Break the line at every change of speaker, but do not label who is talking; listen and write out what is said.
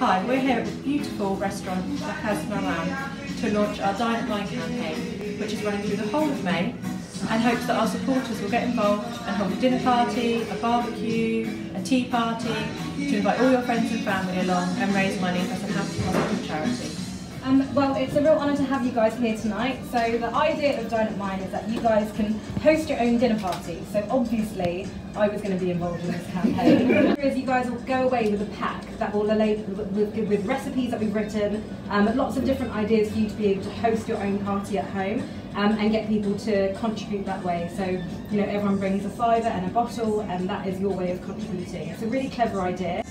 Hi, we're here at the beautiful restaurant La Casa Maran to launch our Dine at campaign, which is running through the whole of May and hopes that our supporters will get involved and hold a dinner party, a barbecue, a tea party, to invite all your friends and family along and raise money for some charity.
Um, well, it's a real honour to have you guys here tonight. So the idea of Dine at Mine is that you guys can host your own dinner party. So obviously, I was going to be involved in this campaign. You guys will go away with a pack that will relate with, with, with recipes that we've written, um, lots of different ideas for you to be able to host your own party at home. Um, and get people to contribute that way. So, you know, everyone brings a fiver and a bottle, and that is your way of contributing. It's a really clever idea.